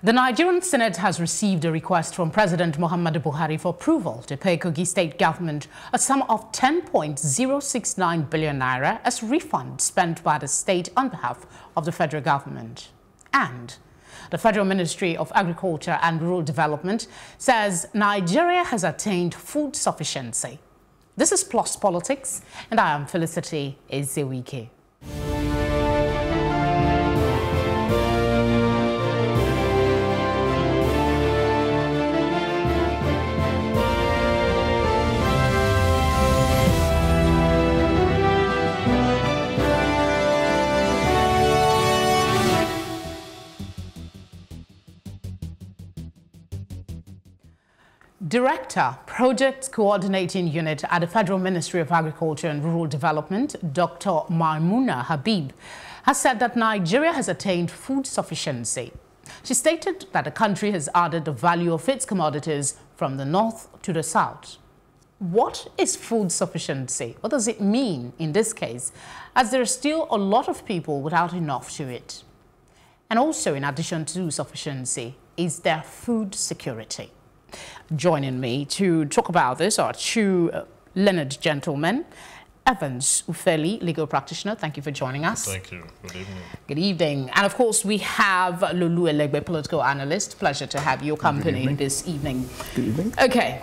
The Nigerian Senate has received a request from President Muhammadu Buhari for approval to pay Kogi State government a sum of 10.069 billion naira as refund spent by the state on behalf of the federal government. And the Federal Ministry of Agriculture and Rural Development says Nigeria has attained food sufficiency. This is Plus Politics, and I am Felicity Ezewuike. Director, Projects Coordinating Unit at the Federal Ministry of Agriculture and Rural Development, Dr. Maimuna Habib, has said that Nigeria has attained food sufficiency. She stated that the country has added the value of its commodities from the north to the south. What is food sufficiency? What does it mean in this case, as there are still a lot of people without enough to eat? And also, in addition to sufficiency, is there food security? Joining me to talk about this are two uh, learned gentlemen. Evans Ufeli, legal practitioner, thank you for joining us. Thank you. Good evening. Good evening. And of course, we have Lolu Elegbe, political analyst. Pleasure to have your company evening. this evening. Good evening. Okay.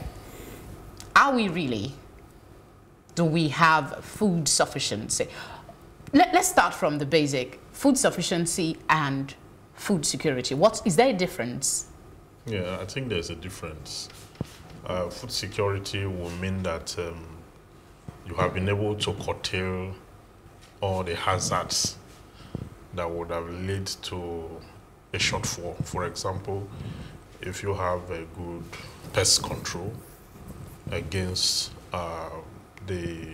Are we really? Do we have food sufficiency? Let, let's start from the basic food sufficiency and food security. What is there a difference? Yeah, I think there's a difference. Uh, food security will mean that um, you have been able to curtail all the hazards that would have led to a shortfall. For example, if you have a good pest control against uh, the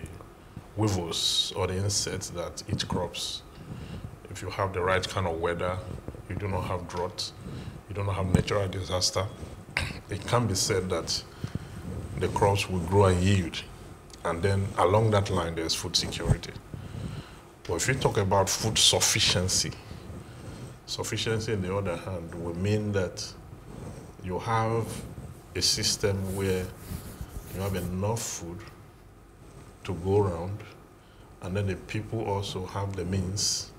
weevils or the insects that eat crops, if you have the right kind of weather, you do not have drought, you do not have natural disaster, it can be said that the crops will grow and yield. And then along that line, there's food security. But if you talk about food sufficiency, sufficiency, on the other hand, will mean that you have a system where you have enough food to go around, and then the people also have the means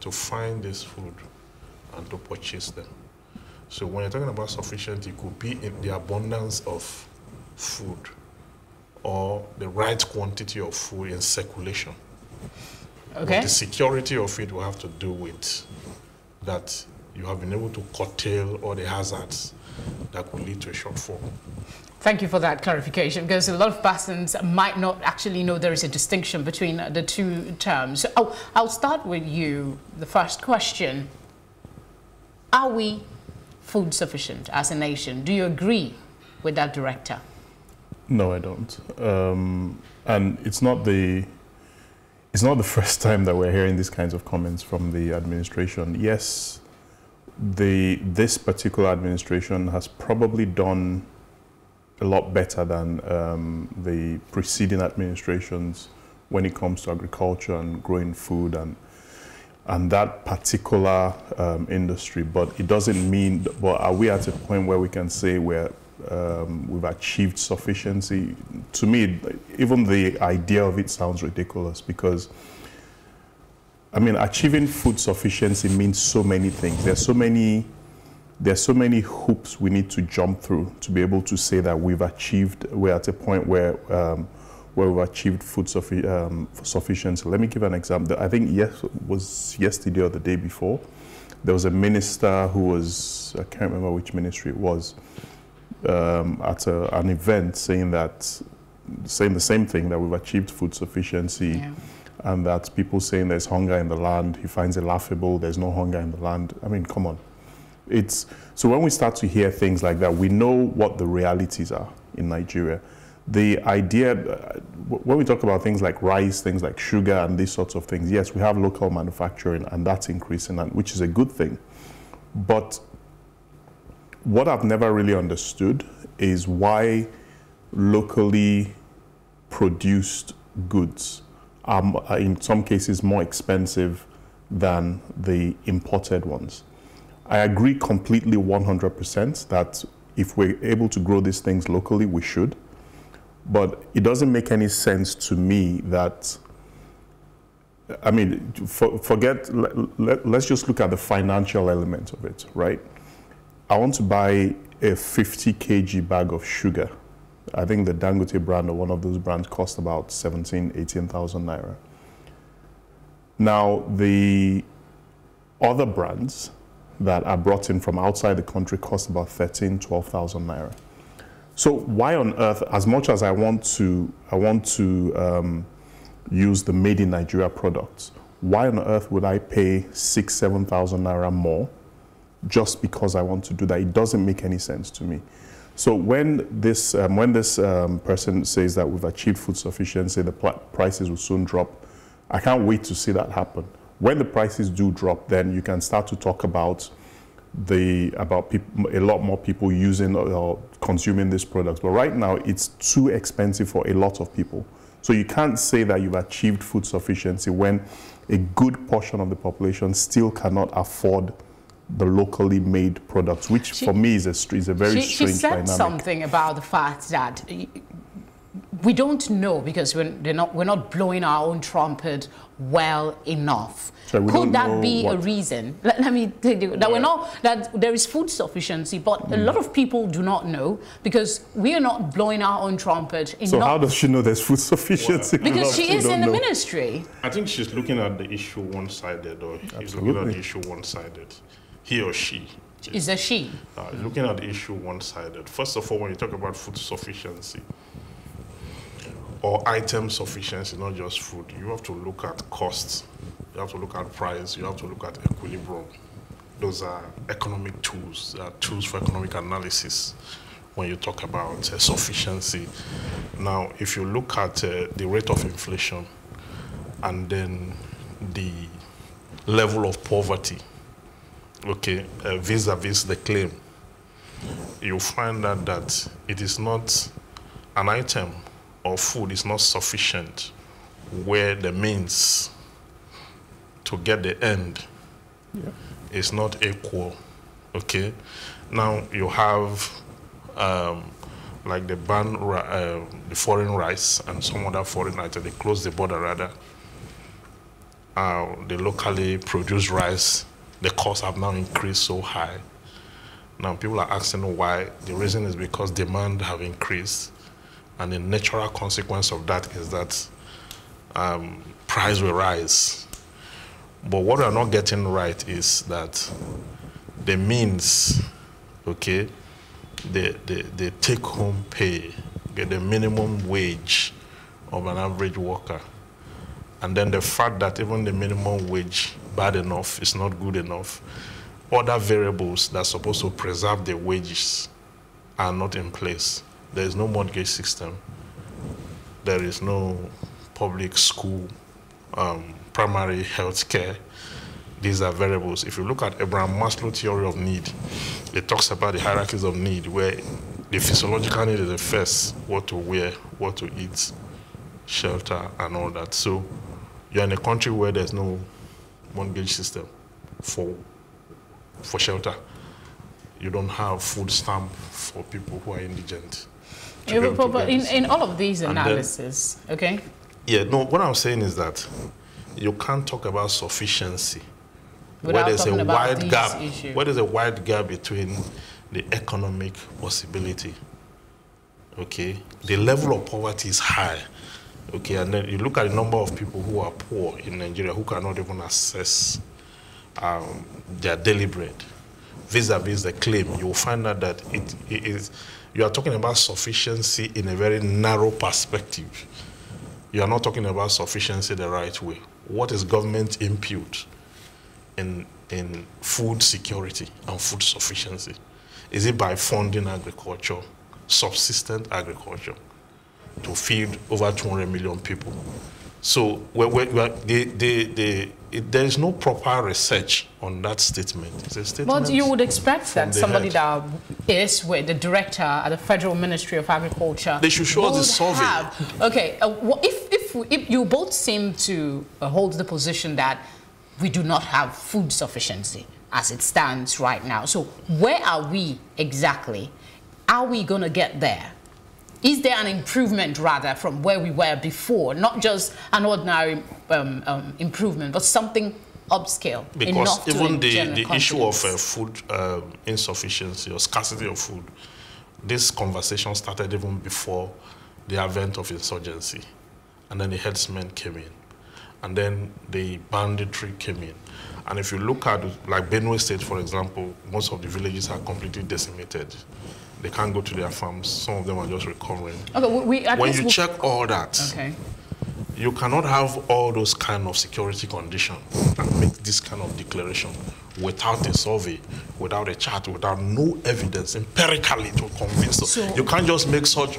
to find this food and to purchase them. So when you're talking about sufficiency, it could be in the abundance of food or the right quantity of food in circulation. Okay. But the security of it will have to do with that you have been able to curtail all the hazards that could lead to a shortfall. Thank you for that clarification because a lot of persons might not actually know there is a distinction between the two terms. Oh, I'll start with you. The first question Are we food sufficient as a nation? Do you agree with that director? No, I don't. Um, and it's not the it's not the first time that we're hearing these kinds of comments from the administration. Yes, the this particular administration has probably done a lot better than um, the preceding administrations when it comes to agriculture and growing food and and that particular um, industry. But it doesn't mean. But are we at a point where we can say we're um, we've achieved sufficiency? To me, even the idea of it sounds ridiculous because. I mean, achieving food sufficiency means so many things. There's so many, there's so many hoops we need to jump through to be able to say that we've achieved. We're at a point where um, where we've achieved food suffi- um, sufficiency. Let me give an example. I think yes was yesterday or the day before. There was a minister who was I can't remember which ministry it was um, at a, an event saying that saying the same thing that we've achieved food sufficiency Yeah. and that people saying there's hunger in the land, he finds it laughable, there's no hunger in the land. I mean, come on. It's so when we start to hear things like that, we know what the realities are in Nigeria. The idea, uh, when we talk about things like rice, things like sugar, and these sorts of things, yes, we have local manufacturing, and that's increasing, and which is a good thing. But what I've never really understood is why locally produced goods are in some cases more expensive than the imported ones. I agree completely 100% that if we're able to grow these things locally, we should. But it doesn't make any sense to me that, I mean, for, forget, let, let, let's just look at the financial element of it, right? I want to buy a 50 kg bag of sugar. I think the Dangote brand or one of those brands cost about 17, 18,000 naira. Now, the other brands that are brought in from outside the country cost about 13, 12,000 naira. So why on earth, as much as I want to, I want to um, use the made in Nigeria products, why on earth would I pay six, 7,000 naira more just because I want to do that? It doesn't make any sense to me. So when this, um, when this um, person says that we've achieved food sufficiency, the prices will soon drop, I can't wait to see that happen. When the prices do drop, then you can start to talk about the about people, a lot more people using or consuming these products. But right now, it's too expensive for a lot of people. So you can't say that you've achieved food sufficiency when a good portion of the population still cannot afford the locally made products, which she, for me is a, is a very she, strange She said dynamic. something about the fact that we don't know because we're, not, we're not blowing our own trumpet well enough. So Could that be what? a reason? Let, let me tell you that we're not that there is food sufficiency, but mm. a lot of people do not know because we are not blowing our own trumpet. so how does she know there's food sufficiency? Well, because she is in the know. ministry. I think she's looking at the issue one-sided, or he's looking at the issue one-sided. He or she is a she. Uh, looking at the issue one-sided. First of all, when you talk about food sufficiency, or item sufficiency, not just food. You have to look at costs, you have to look at price, you have to look at equilibrium. Those are economic tools, they are tools for economic analysis when you talk about uh, sufficiency. Now, if you look at uh, the rate of inflation and then the level of poverty, okay, uh, vis-a-vis -vis the claim, you find that, that it is not an item or food is not sufficient where the means to get the end yeah. is not equal. Okay, now you have um, like the ban, uh, the foreign rice and some other foreign items. They close the border rather. Uh, the locally produced rice, the costs have now increased so high. Now people are asking why. The reason is because demand have increased and the natural consequence of that is that um, price will rise. But what we're not getting right is that the means, okay, the, the, the take home pay, get the minimum wage of an average worker. And then the fact that even the minimum wage, bad enough, is not good enough. Other variables that are supposed to preserve the wages are not in place. There is no mortgage system. There is no public school, um, primary health care. These are variables. If you look at Abraham Maslow's theory of need, it talks about the hierarchies of need, where the physiological need is the first, what to wear, what to eat, shelter, and all that. So you're in a country where there's no mortgage system for, for shelter. You don't have food stamp for people who are indigent. Yeah, but, but in, in all of these analyses, then, okay? Yeah, no, what I'm saying is that you can't talk about sufficiency Without where there's a wide gap. Issue. Where there's a wide gap between the economic possibility. Okay, the level of poverty is high. Okay, and then you look at the number of people who are poor in Nigeria who cannot even access um, their daily bread. Vis-a-vis -vis the claim, you will find out that it, it is you are talking about sufficiency in a very narrow perspective. You are not talking about sufficiency the right way. What is government input in, in food security and food sufficiency? Is it by funding agriculture, subsistent agriculture, to feed over 200 million people? So we're, we're, they, they, they, it, there is no proper research on that statement. Statement. But you would expect that somebody head. that is with the director at the Federal Ministry of Agriculture. They should show us the survey. Have, okay, uh, if, if, if you both seem to uh, hold the position that we do not have food sufficiency, as it stands right now. So where are we exactly? Are we going to get there? Is there an improvement rather from where we were before? Not just an ordinary um, um, improvement, but something upscale. Because even the, the issue of uh, food um, insufficiency or scarcity of food, this conversation started even before the advent of insurgency. And then the herdsmen came in. And then the banditry came in. And if you look at, like Benue State, for example, most of the villages are completely decimated. They can't go to their farms. Some of them are just recovering. Okay, we, when you check all that, okay. you cannot have all those kind of security conditions and make this kind of declaration without a survey, without a chart, without no evidence empirically to convince us. So you can't just make such.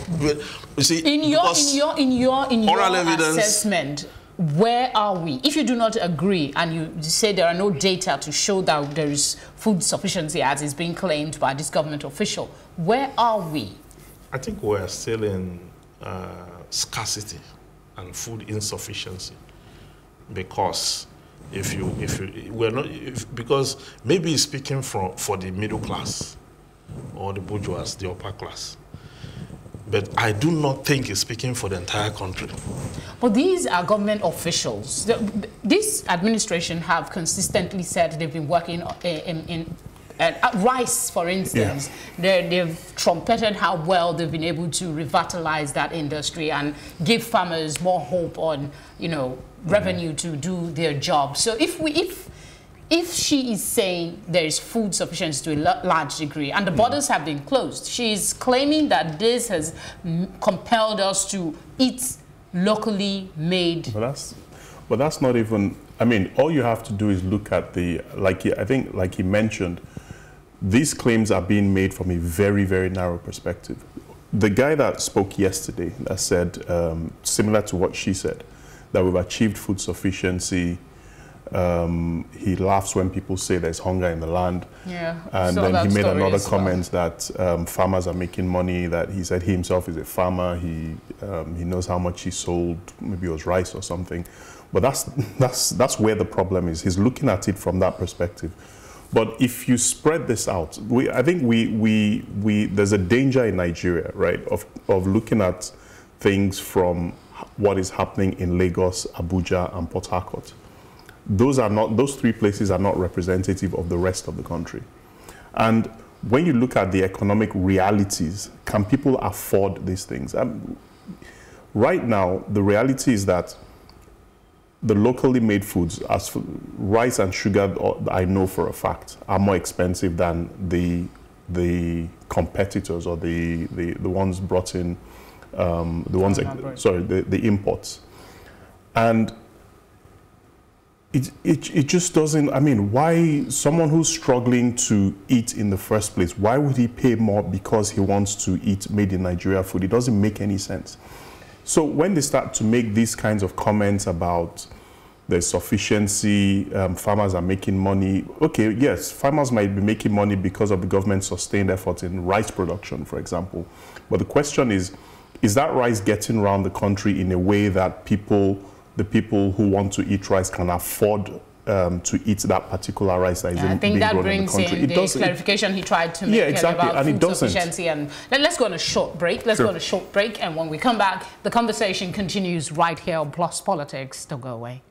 You see, in your in your in your in your evidence, assessment, where are we? If you do not agree and you say there are no data to show that there is food sufficiency as is being claimed by this government official, where are we? I think we're still in uh, scarcity and food insufficiency because if you if you we're not if, because maybe speaking from for the middle class or the bourgeois the upper class but I do not think he's speaking for the entire country. But these are government officials. This administration have consistently said they've been working in, in uh, rice, for instance, yeah. they've trumpeted how well they've been able to revitalize that industry and give farmers more hope on, you know, revenue mm -hmm. to do their job. So if we, if if she is saying there is food sufficiency to a large degree and the borders have been closed, she is claiming that this has compelled us to eat locally made. But that's, but that's not even, I mean, all you have to do is look at the, like I think, like he mentioned, these claims are being made from a very, very narrow perspective. The guy that spoke yesterday that said, um, similar to what she said, that we've achieved food sufficiency um, he laughs when people say there's hunger in the land. Yeah, and then he made another comment well. that um, farmers are making money, that he said he himself is a farmer, he, um, he knows how much he sold, maybe it was rice or something. But that's, that's, that's where the problem is. He's looking at it from that perspective. But if you spread this out, we, I think we, we, we, there's a danger in Nigeria, right, of, of looking at things from what is happening in Lagos, Abuja, and Port Harcourt those are not those three places are not representative of the rest of the country. And when you look at the economic realities, can people afford these things? Um, right now, the reality is that the locally made foods, as rice and sugar, I know for a fact, are more expensive than the the competitors or the the, the ones brought in, um, the ones sorry, the, the imports, and it, it, it just doesn't, I mean, why someone who's struggling to eat in the first place, why would he pay more because he wants to eat made in Nigeria food? It doesn't make any sense. So when they start to make these kinds of comments about the sufficiency, um, farmers are making money. Okay, yes, farmers might be making money because of the government's sustained effort in rice production, for example. But the question is, is that rice getting around the country in a way that people the people who want to eat rice can afford um, to eat that particular rice that is yeah, I think that brings in, in the clarification it, he tried to make yeah, exactly, about and food sufficiency. And let, us go on a short break. Let's sure. go on a short break. And when we come back, the conversation continues right here on Plus Politics. Don't go away.